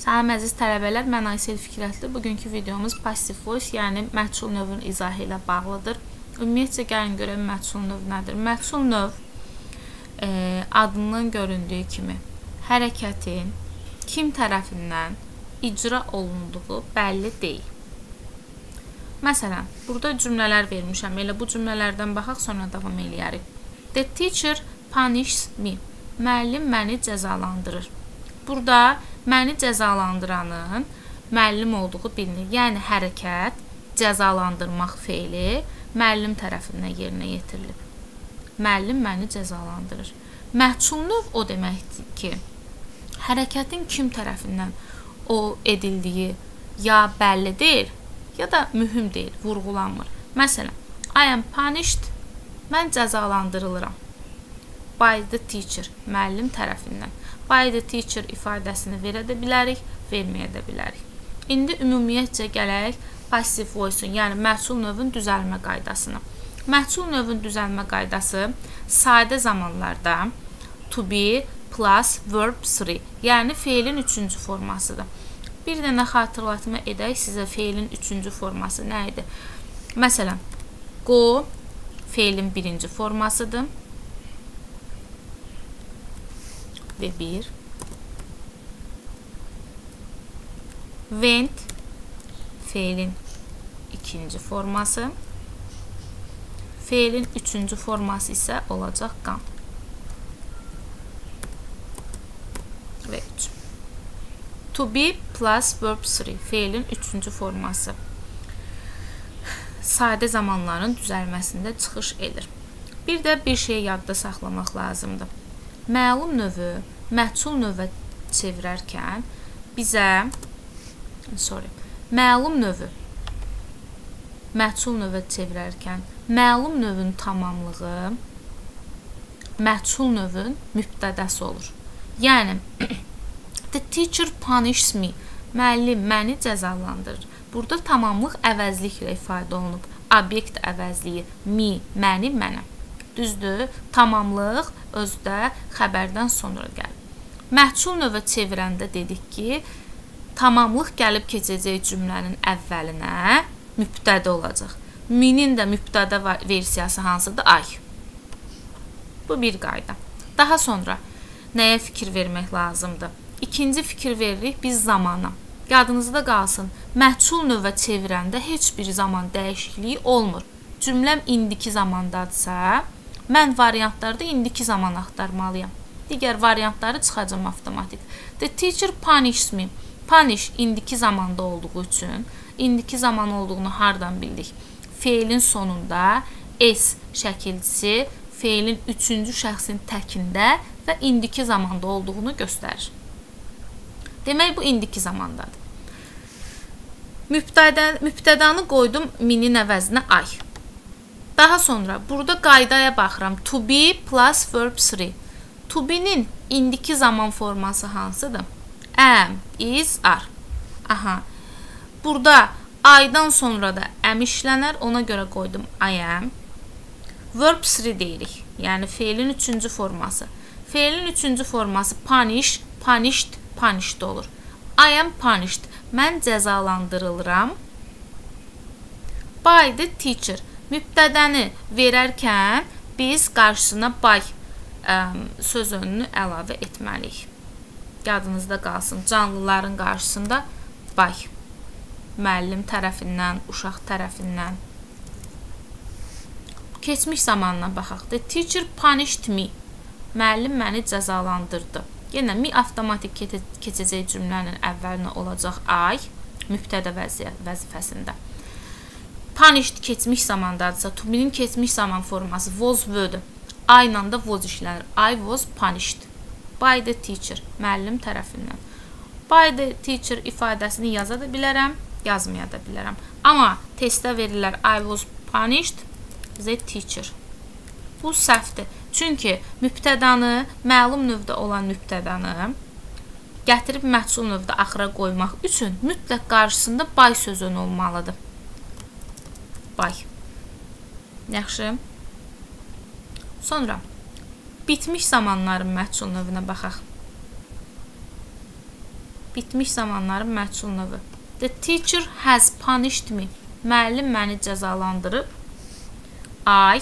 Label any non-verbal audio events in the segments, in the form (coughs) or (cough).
Salam əziz tələbələr, mən Aysel Fikrətli. Bugünkü videomuz passive voice, yəni məhsul növünün izahı ilə bağlıdır. Ümumiyyətcə gəlin görək məhsul növ nədir? Məhsul növ e, adından göründüyü kimi hərəkətin kim tərəfindən icra olunduğu bəlli deyil. Məsələn, burada cümlələr vermişəm. Elə bu cümlələrdən baxaq, sonra davam eləyərik. The teacher punishes me. Müəllim məni cəzalandırır. Burada məni cəzalandıranın müəllim olduğu bilinir. Yəni hərəkət, cəzalandırmaq feili müəllim tərəfindən yerinə yetirilib. Müəllim məni cəzalandırır. Məhsul növ o deməkdir ki, hərəkətin kim tərəfindən o edildiyi ya bəlli deyil, ya da mühüm deyil, vurğulanmır. Məsələn, I am punished. Mən cəzalandırılıram. By the teacher, müəllim tərəfindən by the teacher ifadəsini verə də bilərik, verməyə də bilərik. İndi ümumiyyətcə gələk passive voice-un, yəni məhsul növün düzəlmə qaydasına. Məhsul növün düzəlmə qaydası sadə zamanlarda to be plus verb 3, yəni feilin üçüncü formasıdır. Bir dənə xatırlatma edək sizə feilin üçüncü forması nə idi? Məsələn, go feilin birinci formasıdır. Ve 1 went fiilin ikinci forması. Fiilin üçüncü forması isə olacaq qan. Və 3 to be plus verb 3 fiilin üçüncü forması. Sadə zamanların düzəlməsində çıxış edir. Bir də bir şey yadda saxlamaq lazımdır. Məlum növü məhsul növə çevirərkən bizə sorry, məlum növü məhsul növə çevirərkən məlum növün tamamlığı məhsul növün mübtədəsi olur. Yəni (coughs) the teacher punishes me. Müəllim məni cəzalandırır. Burada tamamlıq əvəzliklə ifadə olunub. Obyekt əvəzliyi me, məni, mənəm. Düzdür? Tamamlıq özdə xəbərdən sonra gəlir. Məhsul növə çevirəndə dedik ki, tamamlıq gəlib keçəcək cümlənin əvvəlinə mübtədə olacaq. Minin də mübtədə versiyası hansıdır? Ay. Bu bir qayda. Daha sonra nəyə fikir vermək lazımdır? İkinci fikir veririk biz zamana. Yadınızda qalsın. Məhsul növə çevirəndə heç bir zaman dəyişikliyi olmur. Cümləm indiki zamandadsa, mən variantlarda indiki zaman axtarmalıyam digər variantları çıxacam avtomatik. The teacher punishes me. Punish indiki zamanda olduğu üçün indiki zaman olduğunu hardan bildik? Feilin sonunda s şəkilçisi feilin üçüncü şəxsin təkində və indiki zamanda olduğunu göstərir. Demək bu indiki zamandadır. Mübtədə mübtədanı qoydum minin əvəzinə ay. Daha sonra burada qaydaya baxıram. To be plus verb 3. To be-nin indiki zaman forması hansıdır? Am, is, are. Aha. Burada aydan sonra da am işlənər. Ona görə qoydum I am. Verb 3 deyirik. Yəni feilin üçüncü forması. Feilin üçüncü forması punish, punished, punished olur. I am punished. Mən cəzalandırılıram. By the teacher. Mübtədəni verərkən biz qarşısına by söz önünü əlavə etməliyik. Yadınızda qalsın, canlıların qarşısında bay. Müəllim tərəfindən, uşaq tərəfindən. Keçmiş zamanına baxaq. The teacher punished me. Müəllim məni cəzalandırdı. Yenə mi avtomatik keçəcək cümlənin əvvəlinə olacaq I mübtədə vəzifəsində. Punished keçmiş zamandadırsa, to be-nin keçmiş zaman forması was were-dur. I ilə də was işlənir. I was punished by the teacher, müəllim tərəfindən. By the teacher ifadəsini yaza da bilərəm, yazmaya da bilərəm. Amma testdə verirlər I was punished the teacher. Bu səhvdir. Çünki mübtədanı, məlum növdə olan mübtədanı gətirib məhsul növdə axıra qoymaq üçün mütləq qarşısında by sözün olmalıdır. By. Yaxşı. Sonra bitmiş zamanların məhsul növünə baxaq. Bitmiş zamanların məchul növü. The teacher has punished me. Müəllim məni cəzalandırıb. I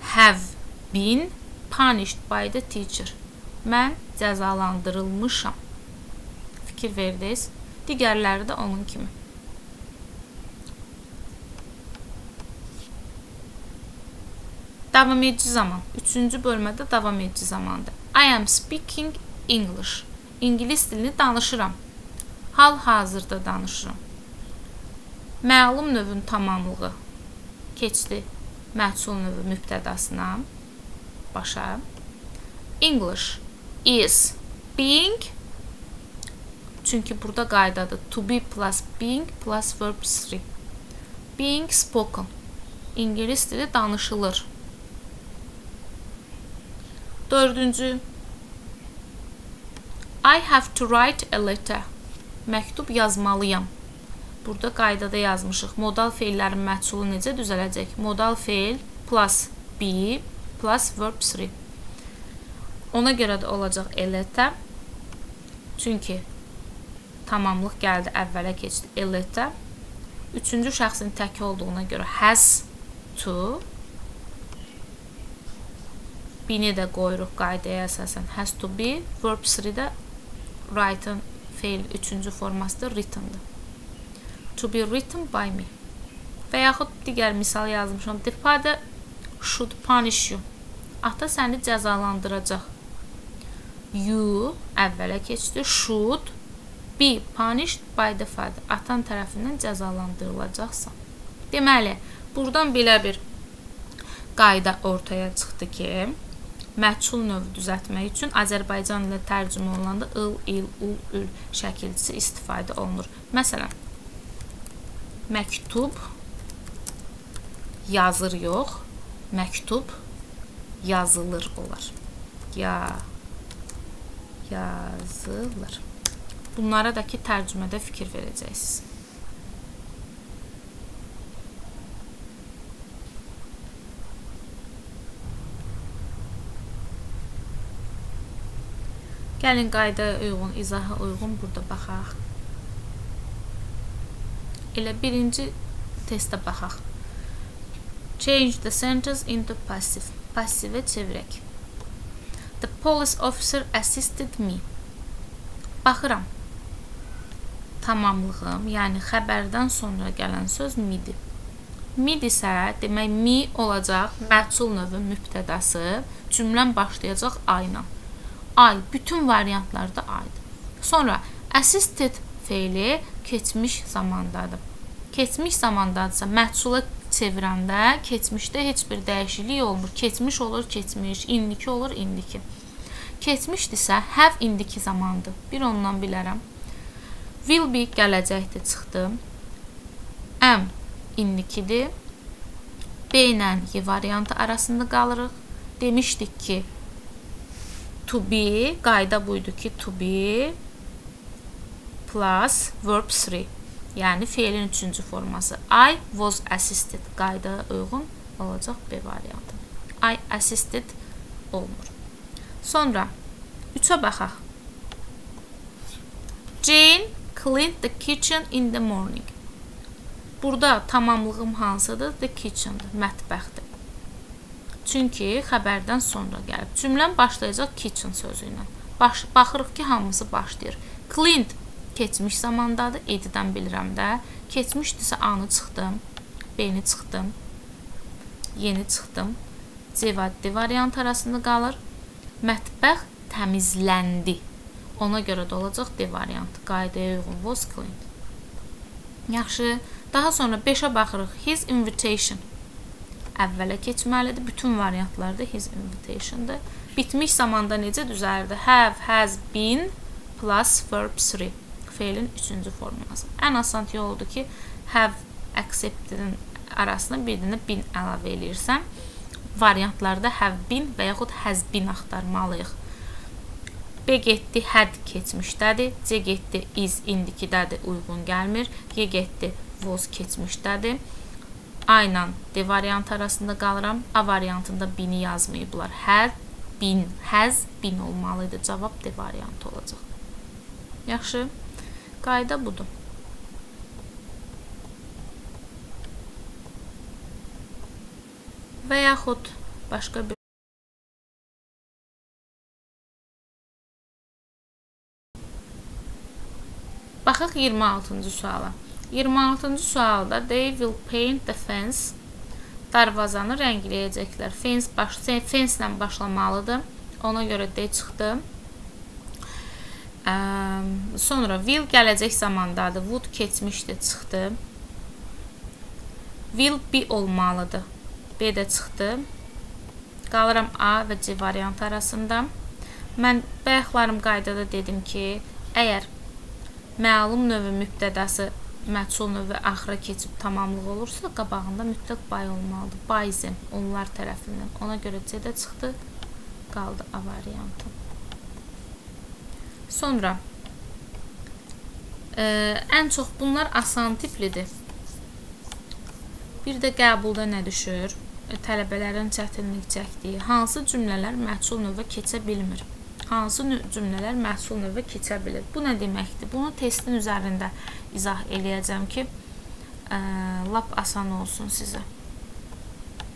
have been punished by the teacher. Mən cəzalandırılmışam. Fikir verdiniz? Digərləri də onun kimi. Davam edici zaman. Üçüncü bölmədə davam edici zamandır. I am speaking English. İngilis dilini danışıram. Hal-hazırda danışıram. Məlum növün tamamlığı keçdi məhsul növü mübtədasına başa. English is being çünki burada qaydadır. To be plus being plus verb 3. Being spoken. İngilis dili danışılır. Dördüncü. I have to write a letter. Məktub yazmalıyam. Burada qaydada yazmışıq. Modal feillərin məhsulu necə düzələcək? Modal feil plus be plus verb 3. Ona görə də olacaq a letter. Çünki tamamlıq gəldi, əvvələ keçdi a letter. Üçüncü şəxsin tək olduğuna görə has to be-ni də qoyuruq qaydaya əsasən has to be, verb 3-də write-ın feil üçüncü formasıdır, written-dır. To be written by me. Və yaxud digər misal yazmışam. The father should punish you. Ata səni cəzalandıracaq. You əvvələ keçdi. Should be punished by the father. Atan tərəfindən cəzalandırılacaqsan. Deməli, buradan belə bir qayda ortaya çıxdı ki, məchul növü düzəltmək üçün Azərbaycan ilə tərcümə olunanda ıl, il, ul, ül şəkilçisi istifadə olunur. Məsələn, məktub yazır yox, məktub yazılır olar. Ya yazılır. Bunlara da ki tərcümədə fikir verəcəksiniz. Gəlin qaydaya uyğun, izaha uyğun burada baxaq. Elə birinci testə baxaq. Change the sentence into passive. Passivə çevirək. The police officer assisted me. Baxıram. Tamamlığım, yəni xəbərdən sonra gələn söz midir. Mid isə demək mi olacaq məhsul növü mübtədası, cümlən başlayacaq ayla ay bütün variantlarda aydır. Sonra assisted feili keçmiş zamandadır. Keçmiş zamandadırsa məhsula çevirəndə keçmişdə heç bir dəyişiklik olmur. Keçmiş olur keçmiş, indiki olur indiki. Keçmişdirsə have indiki zamandır. Bir ondan bilərəm. Will be gələcəkdə çıxdı. Am indikidir. B ilə Y variantı arasında qalırıq. Demişdik ki, to be qayda buydu ki to be plus verb 3 yəni feilin üçüncü forması. I was assisted. Qaydaya uyğun olacaq B variantı. I assisted olmur. Sonra 3-ə baxaq. Jane cleaned the kitchen in the morning. Burada tamamlığım hansıdır? The kitchendir mətbəxdir Çünki xəbərdən sonra gəlib. Cümləm başlayacaq kitchen sözü ilə. Baş, baxırıq ki, hamısı başlayır. Clint keçmiş zamandadır, edidən bilirəm də. Keçmişdirsə anı çıxdım, beni çıxdım, yeni çıxdım. Cevaddi variant arasında qalır. Mətbəx təmizləndi. Ona görə də olacaq D variantı. Qaydaya uyğun was cleaned. Yaxşı. Daha sonra 5-ə baxırıq. His invitation əvvələ keçməlidir. Bütün variantlarda his invitation-dır. Bitmiş zamanda necə düzəldi? Have, has been plus verb 3. Feilin üçüncü forması. Ən asan yoludur ki, have accepted-in arasına bir dənə been əlavə eləyirsən. Variantlarda have been və yaxud has been axtarmalıyıq. B getdi, had keçmişdədir. C getdi, is indikidədir, uyğun gəlmir. Y getdi, was keçmişdədir. A ilə D variantı arasında qalıram. A variantında bini yazmayıblar. Had been, has been olmalı idi. Cavab D variantı olacaq. Yaxşı. Qayda budur. Və yaxud başqa bir Baxaq 26-cı suala. 26-cı sualda they will paint the fence darvazanı rəngləyəcəklər. Fence baş fence-lə başlamalıdır. Ona görə D çıxdı. Ə, sonra will gələcək zamandadır. Would keçmişdi, çıxdı. Will be olmalıdır. B də çıxdı. Qalıram A və C variantı arasında. Mən bayaqlarım qaydada dedim ki, əgər məlum növün mübtədası məchul növü axıra keçib tamamlıq olursa, qabağında mütləq bay olmalıdır. Bayzim onlar tərəfindən. Ona görə C də çıxdı. Qaldı A variantı. Sonra ə, ən çox bunlar asan tiplidir. Bir də qəbulda nə düşür? Tələbələrin çətinlik çəkdiyi hansı cümlələr məchul növə keçə bilmir? Hansı cümlələr məhsul növə keçə bilir. Bu nə deməkdir? Bunu testin üzərində izah eləyəcəm ki, ə, lap asan olsun sizə.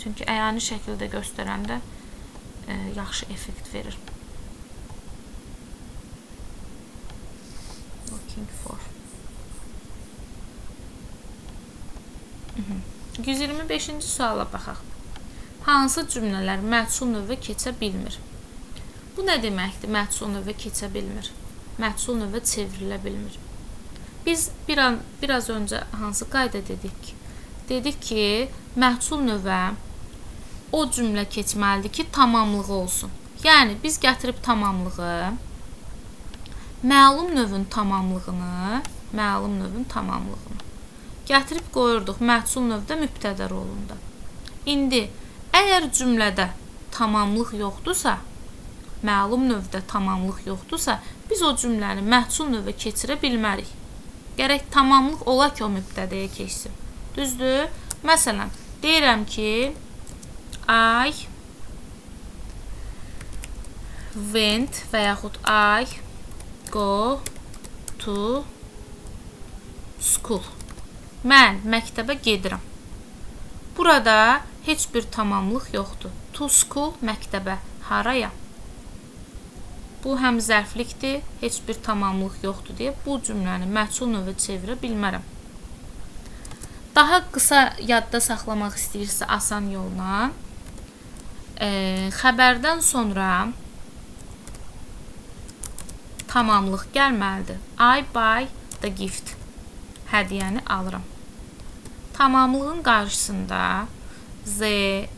Çünki əyani şəkildə göstərəndə ə, yaxşı effekt verir. Looking for. 125-ci suala baxaq. Hansı cümlələr məhsul növə keçə bilmir? Bu nə deməkdir? Məhsul növə keçə bilmir. Məhsul növə çevrilə bilmir. Biz bir an biraz öncə hansı qayda dedik? Dedik ki, məhsul növə o cümlə keçməlidir ki, tamamlığı olsun. Yəni biz gətirib tamamlığı məlum növün tamamlığını, məlum növün tamamlığını gətirib qoyurduq məhsul növdə mübtədə rolunda. İndi əgər cümlədə tamamlıq yoxdursa, məlum növdə tamamlıq yoxdursa, biz o cümləni məhsul növə keçirə bilmərik. Gərək tamamlıq ola ki, o mübtədəyə keçsin. Düzdür? Məsələn, deyirəm ki, I went və yaxud I go to school. Mən məktəbə gedirəm. Burada heç bir tamamlıq yoxdur. To school məktəbə. Haraya? Bu həm zərflikdir, heç bir tamamlıq yoxdur deyə bu cümləni məhsul növə çevirə bilmərəm. Daha qısa yadda saxlamaq istəyirsə asan yolla e, xəbərdən sonra tamamlıq gəlməlidir. I buy the gift. Hədiyyəni alıram. Tamamlığın qarşısında z,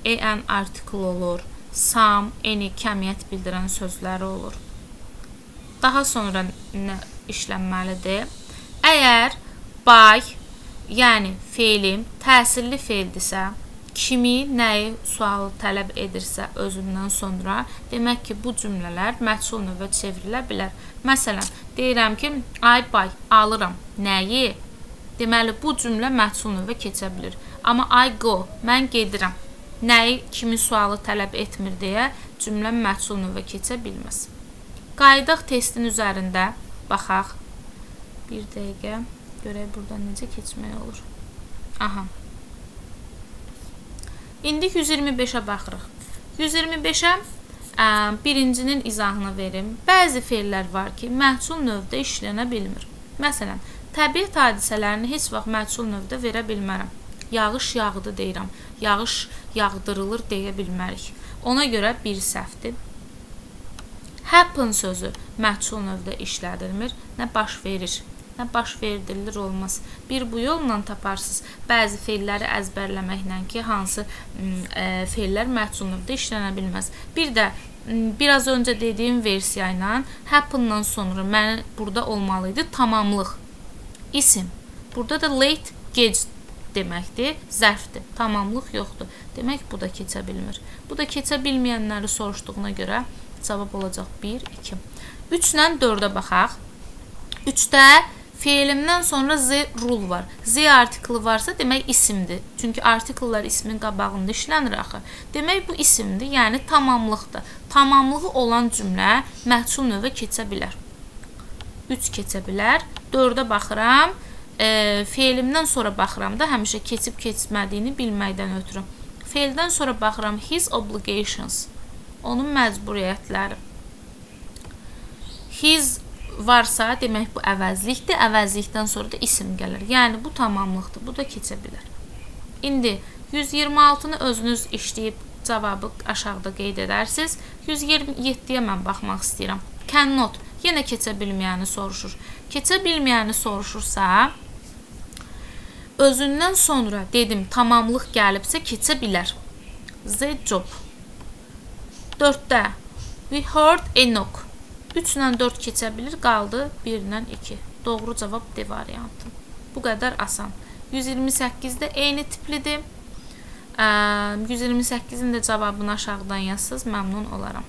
en artikl olur, some, any kəmiyyət bildirən sözləri olur daha sonra nə işlənməlidir? Əgər by, yəni feilin təsirli feildirsə, kimi, nəyi sualı tələb edirsə özündən sonra, demək ki, bu cümlələr məhsul növə çevrilə bilər. Məsələn, deyirəm ki, I buy, alıram. Nəyi? Deməli, bu cümlə məhsul növə keçə bilir. Amma I go, mən gedirəm. Nəyi, kimi sualı tələb etmir deyə cümlə məhsul növə keçə bilməz. Qayıdaq testin üzərində baxaq. Bir dəqiqə görək burada necə keçmək olur. Aha. İndi 125-ə baxırıq. 125-ə birincinin izahını verim. Bəzi feillər var ki, məhsul növdə işlənə bilmir. Məsələn, təbiət hadisələrini heç vaxt məhsul növdə verə bilmərəm. Yağış yağdı deyirəm. Yağış yağdırılır deyə bilmərik. Ona görə bir səhvdir. Happen sözü məhsul növdə işlədilmir, nə baş verir, nə baş verdirilir olmaz. Bir bu yolla taparsınız. Bəzi feilləri əzbərləməklə ki, hansı e, feillər məhsul növdə işlənə bilməz. Bir də biraz öncə dediyim versiya ilə happen-dan sonra mən burada olmalı idi tamamlıq. İsim. Burada da late gec deməkdir, zərfdir. Tamamlıq yoxdur. Demək bu da keçə bilmir. Bu da keçə bilməyənləri soruşduğuna görə Cavab olacaq 1, 2. 3 ilə 4-ə baxaq. 3-də feilimdən sonra z rule var. Z artiklı varsa demək isimdir. Çünki artikllar ismin qabağında işlənir axı. Demək bu isimdir, yəni tamamlıqdır. Tamamlığı olan cümlə məhsul növə keçə bilər. 3 keçə bilər. 4-ə baxıram. E, feilimdən sonra baxıram da həmişə keçib keçmədiyini bilməkdən ötürü. Feildən sonra baxıram his obligations. Onun məcburiyyətləri. His varsa, demək bu əvəzlikdir. Əvəzlikdən sonra da isim gəlir. Yəni bu tamamlıqdır. Bu da keçə bilər. İndi 126-nı özünüz işləyib cavabı aşağıda qeyd edərsiniz. 127-yə mən baxmaq istəyirəm. Cannot yenə keçə bilməyəni soruşur. Keçə bilməyəni soruşursa, özündən sonra dedim tamamlıq gəlibsə keçə bilər. Z job. 4-də we heard Enoch. 3 ilə 4 keçə bilir, qaldı 1 ilə 2. Doğru cavab D variantı. Bu qədər asan. 128 də eyni tiplidir. 128-in də cavabını aşağıdan yazsınız, məmnun olaram.